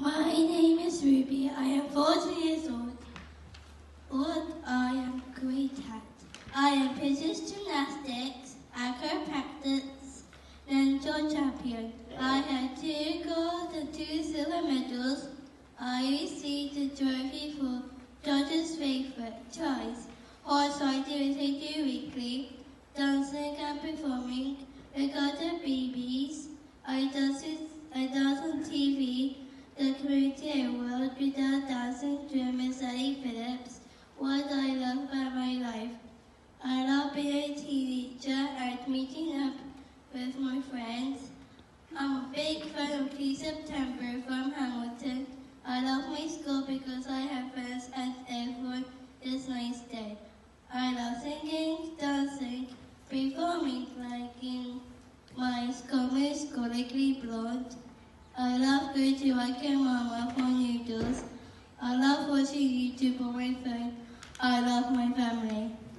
My name is Ruby. I am 40 years old. What I am great at. I am physics gymnastics, acrobatics, mental champion. I had two gold and two silver medals. I received the trophy for George's favorite choice. Riding I do it every weekly, dancing and performing. I got the babies. I dance, I dance on TV. What I love about my life. I love being a teenager and meeting up with my friends. I'm a big fan of Peace September from Hamilton. I love my school because I have friends and everyone is nice there. I love singing, dancing, performing like in my school, my school, like blonde. I love going to Mama for noodles. I love watching YouTube on my phone. I love my family.